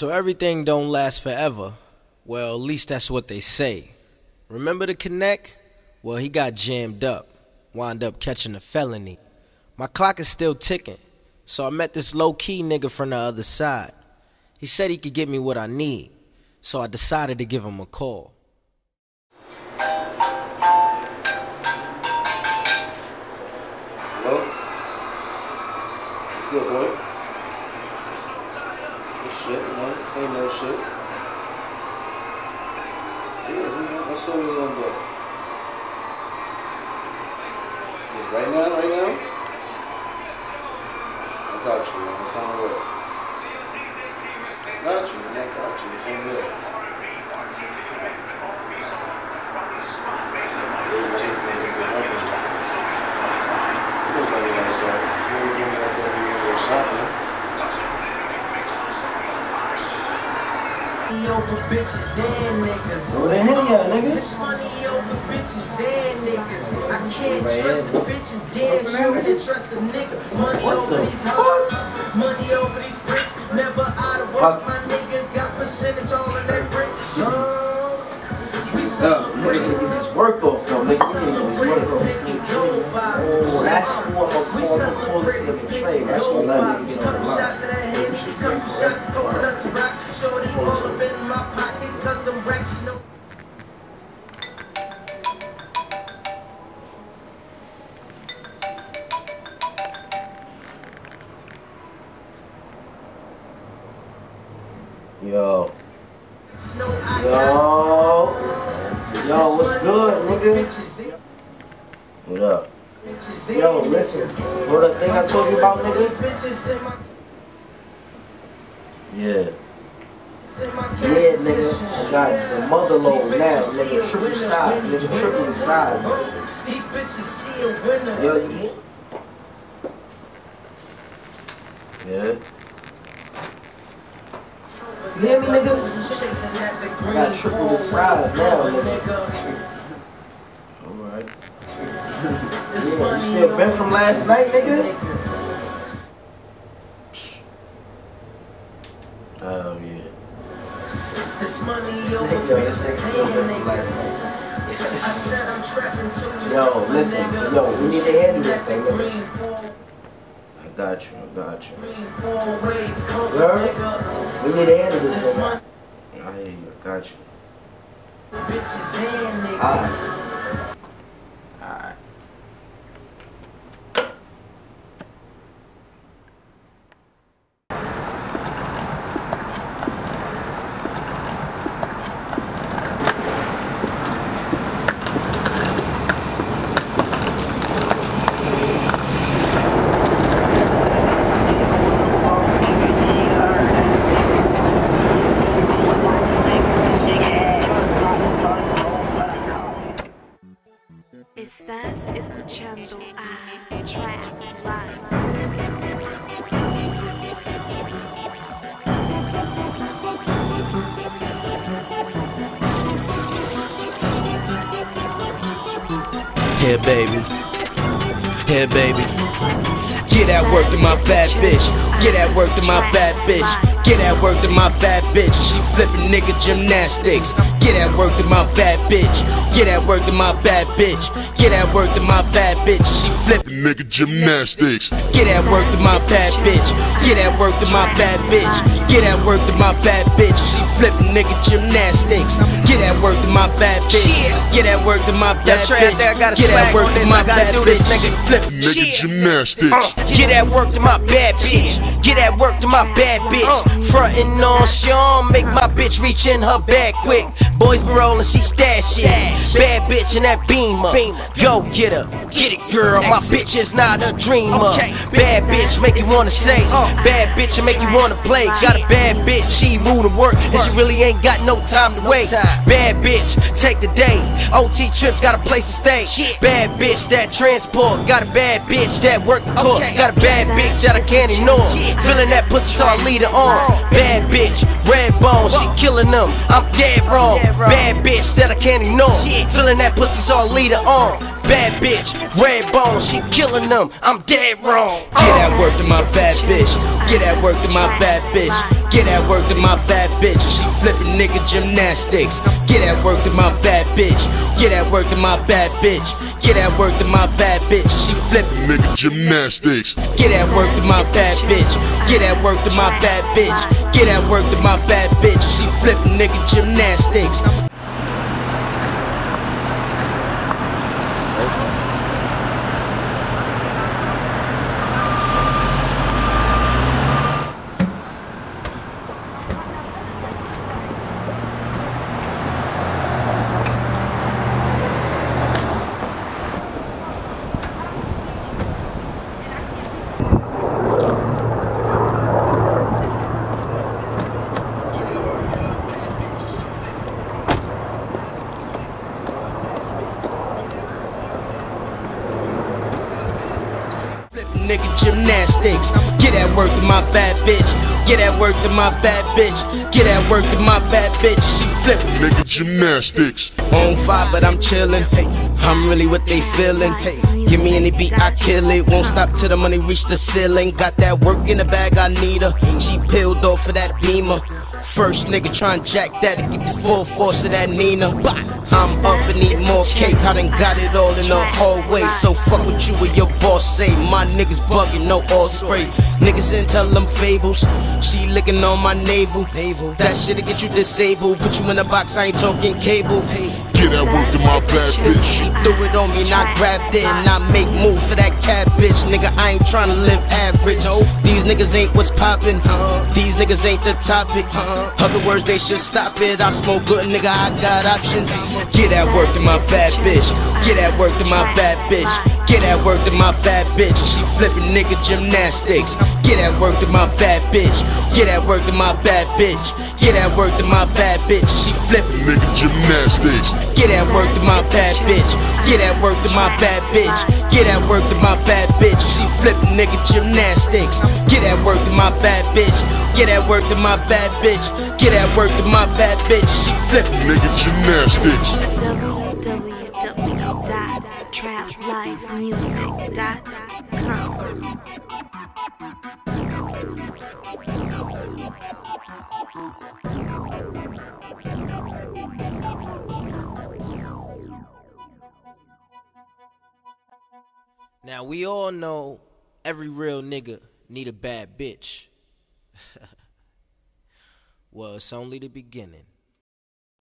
So everything don't last forever. Well, at least that's what they say. Remember the connect? Well, he got jammed up, wound up catching a felony. My clock is still ticking, so I met this low key nigga from the other side. He said he could get me what I need, so I decided to give him a call. Hello? What's good, boy? Shit, you know, that's all we're gonna do. Yeah, right now, right now? I got you, man. It's on the way. Got you, man. I got you. It's on the way. Nobody like that. You ain't doing like that when you go shopping. Money over bitches and niggas. Go to him, yeah, nigga. This money over bitches and niggas. I can't trust a bitch and damn sure can trust a nigga. Money What over the these hoes, money over these bricks. Never out of work, Fuck. my nigga got percentage all in that brick. Oh, we celebrate. this work off, though. Nigga, you need this work off. That's We calling the coolest celebrate nigga making trade. That's what I need to get on the line. shots of that Henny, couple shots of coconuts and rock. Shorty all up in my pocket, cause them racks, you know. Yo, yo, yo, what's good, nigga? Eh? What up? Yo, listen, what the thing I told you about, nigga? Bitches in my- Yeah, yeah, nigga. I got the mother load now, nigga. Triple side, nigga. Triple side. These bitches see a winner. Yo, you Yeah. You hear me, nigga? Chasing at the I got triple the size now, nigga. This you money still been from last night, nigga? Oh, yeah. This money This over nigga, this bitches and been from last niggas. night. I said I'm trapping to this Yo, listen, yo, we need to handle this thing, the nigga. I got you, I got you. green four ways, cover, Girl. We need to handle this This thing. I hear you, I got you. bitches and niggas. Escuchando a Trap Live. Here, baby. Here, baby. Get at work to my bad bitch. Get at work to my bad bitch. Get at work to my bad bitch. She flipping nigga gymnastics. Get at work to my bad bitch. Get at work to my bad bitch. Get at work to my bad bitch. She flipping nigga gymnastics. Get at work to my bad bitch. Get at work to my bad bitch. Get at work to my bad bitch. She flipping nigga gymnastics. Get at work to my bad bitch. Get at work to my bad Trey, I bitch. got a Get at work on to my bad do bitch. She nigga. flipping gymnastics. Uh, get at work to my bad bitch. Get at work to my bad bitch. Frontin' on Shawn, make my bitch reach in her bag quick. Boys be rollin', she stash it. Bad bitch in that beamer. Go get her, get it, girl. My bitch is not a dreamer. Bad bitch make you wanna say. Bad bitch and make you wanna play. Got a bad bitch, she move to work, and she really ain't got no time to wait. Bad bitch, take the day. OT trips, got a place to stay. Bad bitch that transport, got a bad bitch that work the court. Got a bad bitch that I can't ignore. Feeling that pussy, so I lead her on. Bad bitch, red bone, she killing them. I'm dead wrong. Bad bitch that I can't ignore. Feeling that pussy, so I lead her on. Bad bitch, red bone, she killing them. I'm dead wrong. Get at work to my bad bitch. Get at work to my bad bitch. Get at work to my bad bitch. She flipping nigga gymnastics. Get at work to my bad bitch. Get at work to my bad bitch. Get at work to my bad bitch. She flipping Nigga gymnastics. Get at work to my bad bitch. Get at work to my bad bitch. Get at work to my bad bitch. She flipping nigga gymnastics. Flipping nigga gymnastics. Get at work to my bad bitch. Get at work to my bad bitch. Get at work to my bad bitch. She flipping. Nigga gymnastics. On fire, but I'm chillin'. Hey, I'm really what they feelin'. Hey, give me any beat, I kill it. Won't stop till the money reach the ceiling. Got that work in the bag, I need her. She peeled off of that beamer. First nigga tryin' jack that to get the full force of that Nina. Bah! I'm up and need more cake. I done got it all in the hallway. So fuck what you and your boss say. My niggas bugging, no all spray. Niggas in tell them fables. She licking on my navel. That shit'll get you disabled. Put you in a box, I ain't talking cable. Get at work to my bad bitch. She threw it on me and I grabbed it and I make move for that cat bitch. Nigga, I ain't tryna live average. Oh, These niggas ain't what's poppin'. These niggas ain't the topic. Other words, they should stop it. I smoke good, nigga, I got options. Get at work to my bad bitch. Get at work to my bad bitch. Get at work to my bad bitch. She flippin' nigga gymnastics. Get at work to my bad bitch. Get at work to my bad bitch. Get at work to my bad bitch. She flippin' Nigga gymnastics. Get at work to my bad bitch. Get at work to my bad bitch. Get at work to my bad bitch. She flippin' nigga gymnastics. Get at work to my bad bitch. Get at work to my bad bitch. Get at work to my bad bitch. She flippin'. Nigga gymnastics. www.traplifemusic.com. Now we all know every real nigga need a bad bitch. well, it's only the beginning.